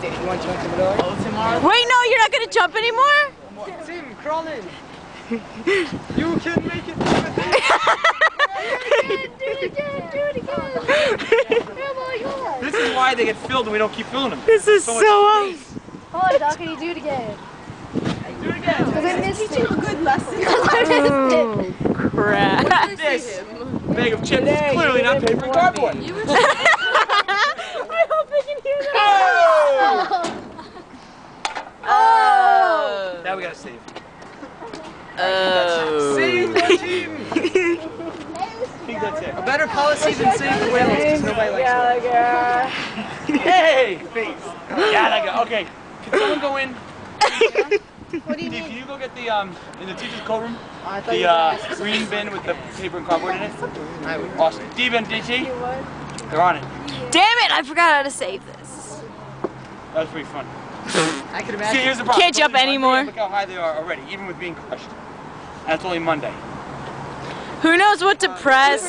Did you want to jump tomorrow? Oh, tomorrow? Wait, no, you're not gonna jump anymore? Tim, crawl in. you can make it. Do it again, do it again. Oh my god. This is why they get filled and we don't keep filling them. This is So so much awesome. Come on, Doc, can you do it again? Do it again. Because I missed you it. good lesson. Because I missed it. Oh, crap. This bag of chips is clearly not paper and cardboard. I hope they can hear that. Oh! Oh. Now we gotta save. Oh. Save the team! I think that's it. A better policy than save the whales because nobody likes whales. Hey! Face. Gallagher. Okay. Can someone go in? What do you Steve, mean? can you go get the, um, in the teacher's courtroom? room, thought The, you uh, green bin with the paper and cardboard in it? I would. Awesome. Steve and DT? They're on it. Damn it, I forgot how to save this. That was pretty fun. I could See, here's the problem. Can't It's jump only Monday, anymore. Look how high they are already, even with being crushed. That's only Monday. Who knows what to press?